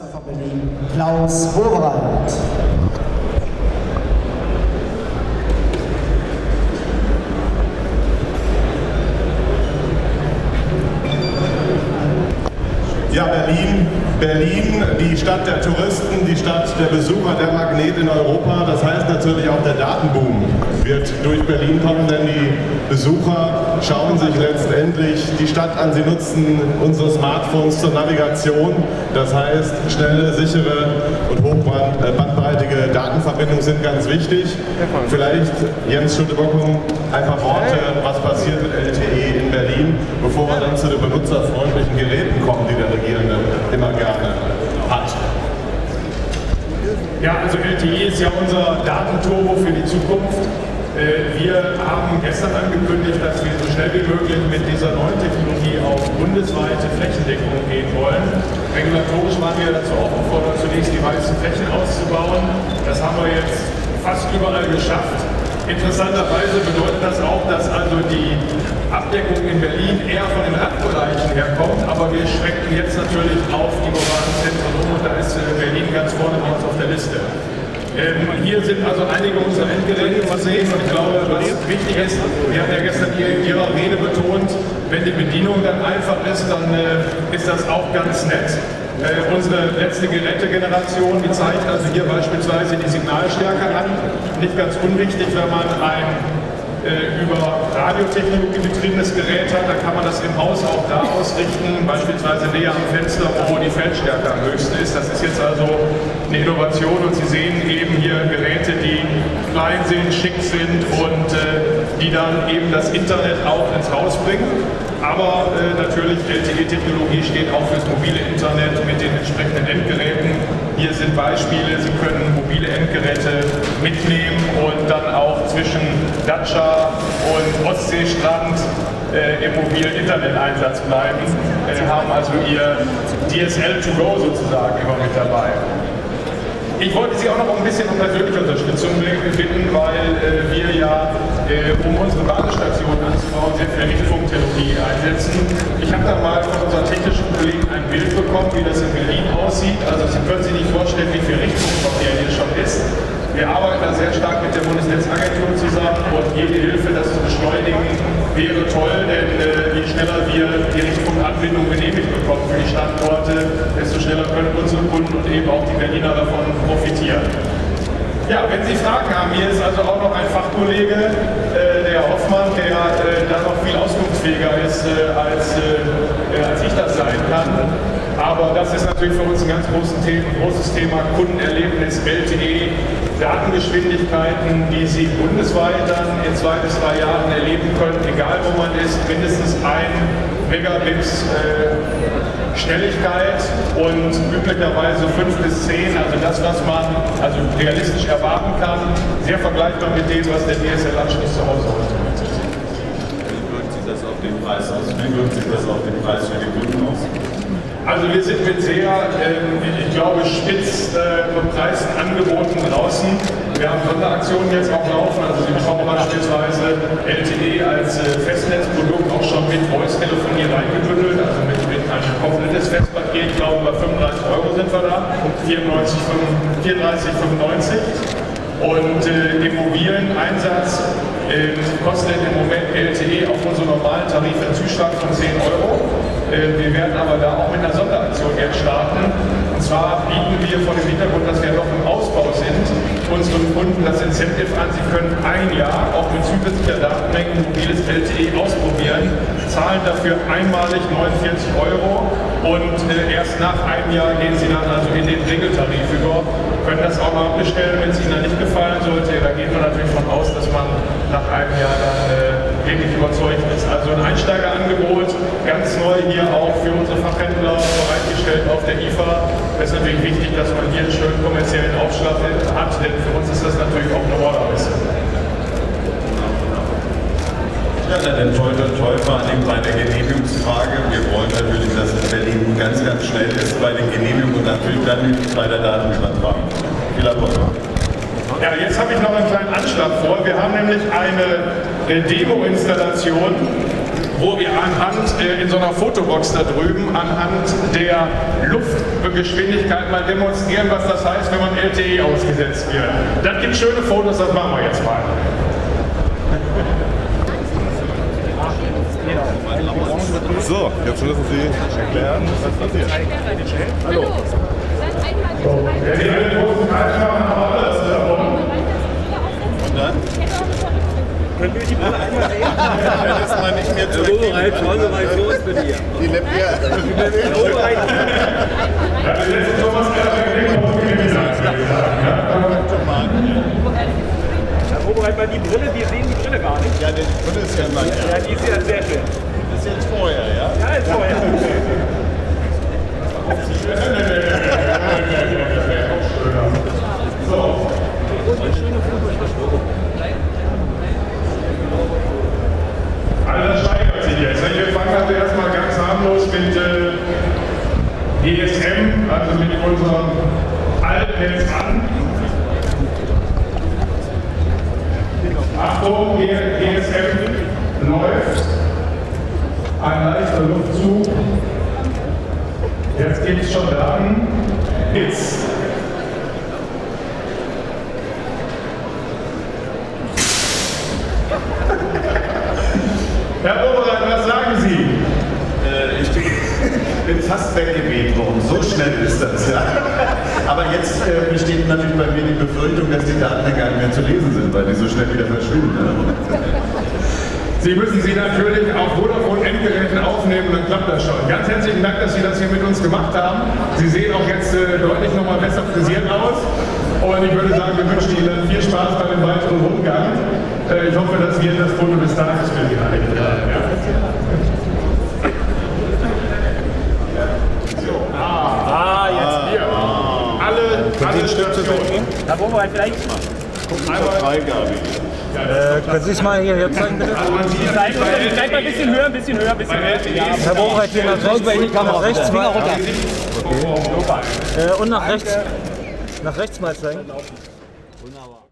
Bürgermeister von Berlin, Klaus Wowereit. Berlin, Berlin, die Stadt der Touristen, die Stadt der Besucher, der Magnet in Europa. Das heißt natürlich auch der Datenboom wird durch Berlin kommen, denn die Besucher schauen sich letztendlich die Stadt an. Sie nutzen unsere Smartphones zur Navigation. Das heißt, schnelle, sichere und hochbandbreitige Datenverbindungen sind ganz wichtig. Vielleicht, Jens Schulte-Bockum, ein paar Worte, was passiert mit LTE in Berlin, bevor wir dann zu den benutzerfreundlichen Geräten kommen, die der Regierende immer gerne hat. Ja, also LTE ist ja unser Datenturbo für die Zukunft. Äh, wir haben gestern angekündigt, dass wir so schnell wie möglich mit dieser neuen Technologie auf bundesweite Flächendeckung gehen wollen. Regulatorisch waren wir dazu aufgefordert, zunächst die weißen Flächen auszubauen. Das haben wir jetzt fast überall geschafft. Interessanterweise bedeutet das auch, dass also die Abdeckung in Berlin eher von den Randbereichen herkommt, aber wir schrecken jetzt natürlich auf die urbanen Zentren um und da ist äh, Berlin ganz vorne bei uns auf der Liste. Ähm, hier sind also einige unserer Endgeräte zu und ich glaube, was wichtig ist, wir haben ja gestern hier in Ihrer Rede betont, wenn die Bedienung dann einfach ist, dann äh, ist das auch ganz nett. Äh, unsere letzte Gerätegeneration, die zeigt also hier beispielsweise die Signalstärke an. Nicht ganz unwichtig, wenn man ein äh, über Radiotechnologie betriebenes Gerät hat, dann kann man das im Haus auch da ausrichten, beispielsweise näher am Fenster, wo die Feldstärke am höchsten ist. Das ist jetzt also eine Innovation und Sie sehen eben hier Geräte, die klein sind, schick sind und äh, die dann eben das Internet auch ins Haus bringen. Aber äh, natürlich, LTE-Technologie steht auch fürs mobile Internet mit den entsprechenden Endgeräten. Hier sind Beispiele, Sie können mobile Endgeräte mitnehmen und dann auch zwischen Dacia und Ostseestrand äh, im mobilen Internet-Einsatz bleiben, äh, haben also Ihr DSL to go sozusagen immer mit dabei. Ich wollte Sie auch noch ein bisschen um persönliche Unterstützung bitten, weil äh, wir ja, äh, um unsere Badestation anzubauen, sehr viel Richtfunktechnologie einsetzen. Ich habe da mal von unseren technischen Kollegen ein Bild bekommen, wie das in Berlin aussieht. Also Sie können sich nicht vorstellen, wie viel Richtfunkverkehr hier schon ist. Wir arbeiten da sehr stark mit der Bundesnetzagentur zusammen und jede Hilfe, das zu beschleunigen, wäre toll, denn äh, je schneller wir die Richtfunkanbindung genehmigt bekommen für die Standorte, desto schneller können unsere Kunden und eben auch die Berliner davon profitieren. Ja, wenn Sie Fragen haben, hier ist also auch noch ein Fachkollege, äh, der Hoffmann, der äh, da noch viel auskunftsfähiger ist, äh, als, äh, als ich das sein kann. Aber das ist natürlich für uns ein ganz großes Thema, großes Thema Kundenerlebnis, LTE, Datengeschwindigkeiten, die Sie bundesweit dann in zwei bis drei Jahren erleben können, egal wo man ist, mindestens ein Megabit äh, Schnelligkeit und üblicherweise fünf bis zehn, also das, was man also realistisch erwarten kann, sehr vergleichbar mit dem, was der DSL-Anschluss zu Hause heute Wie wirkt sich das auf den Preis aus? Wie wirkt sich das auf den Preis für die Kunden aus? Also wir sind mit sehr, ähm, ich glaube, spitz äh, Angeboten draußen. Wir haben Sonderaktionen jetzt auch laufen. Also Sie bekommen beispielsweise LTE als äh, Festnetzprodukt auch schon mit Voice-Telefonie reingebündelt, also mit, mit einem komplettes Festpaket, ich glaube bei 35 Euro sind wir da, 34,95. Und äh, im mobilen Einsatz äh, kostet im Moment LTE auf unsere normalen Tarife Zuschlag von 10 Euro. Äh, wir werden aber da auch mit einer Sonderaktion jetzt starten. Und zwar bieten wir vor dem Hintergrund, dass wir noch im Ausbau sind, unseren Kunden das Incentive an. Sie können ein Jahr auch mit zusätzlicher Datenmenge mobiles LTE ausprobieren, zahlen dafür einmalig 49 Euro und äh, erst nach einem Jahr gehen Sie dann also in den Regeltarif über, können das auch mal bestellen, wenn es Ihnen nicht gefallen sollte. Da geht man natürlich von aus, dass man nach einem Jahr dann äh, wirklich überzeugt ist. Also ein Einsteigerangebot, ganz neu hier auch für unsere Fachhändler bereitgestellt auf der IFA. Es ist natürlich wichtig, dass man hier einen schönen kommerziellen Aufschlag hat, denn für uns ist das natürlich auch eine Ordermesse. Ja, dann toll, toll, toll, vor allem bei der Genehmigungsfrage. Wir wollen natürlich, dass es Berlin ganz, ganz schnell ist bei den Genehmigungen und natürlich dann bei der Datenübertragung. Viel Erfolg. Ja, jetzt habe ich noch einen kleinen Anschlag vor. Wir haben nämlich eine Demo-Installation wo wir anhand äh, in so einer Fotobox da drüben anhand der Luftgeschwindigkeit mal demonstrieren, was das heißt, wenn man LTE ausgesetzt wird. Das gibt schöne Fotos, das machen wir jetzt mal. So, jetzt müssen Sie erklären, was passiert. Hallo. Großen Kreis machen, haben wir alles davon. Und dann? Können wir die Brille einmal sehen? Ja, das ist mal nicht mehr zu So, halt, schau so weit los mit dir. Die nimmt ihr. So weit. Ja, das letzte Thomas Oberreit, mal die Brille, wir sehen die Brille gar nicht. Ja, die Brille ist ja immer Ja, die ist ja sehr schön. Das ist jetzt vorher, ja? Ja, ist vorher. Also das steigert sich jetzt. ne? Wir fangen also erstmal ganz harmlos mit äh, GSM, also mit unserem Altnetz an. Achtung, GSM läuft. Ein leichter Luftzug. Jetzt geht es schon daran. Jetzt. Herr Oberreit, was sagen Sie? Äh, Ich bin, fast weggeweht schnell ist das, ja. Aber jetzt äh, besteht natürlich bei mir die Befürchtung, dass die Daten ja gar nicht mehr zu lesen sind, weil die so schnell wieder verschwinden. Sie müssen sie natürlich auf Vodafone Endgeräten aufnehmen, dann klappt das schon. Ganz herzlichen Dank, dass Sie das hier mit uns gemacht haben. Sie sehen auch jetzt äh, deutlich nochmal besser frisiert aus. Und ich würde sagen, wir wünschen Ihnen dann viel Spaß bei dem weiteren Rundgang. Äh, ich hoffe, dass wir das Foto des Tages für Sie halten. Ja. Ah, jetzt. Hier. Alle, alle Stationen. Herr Oberreit, vielleicht Freigabe. Können Sie es mal hier, hier zeigen, bitte? Also bei vielleicht mal ein bisschen höher, ein bisschen höher, ein bisschen höher. Ja, Herr Bobreit, hier nach rechts, nach rechts, Finger runter. Äh, und nach rechts, nach rechts mal zeigen. Wunderbar.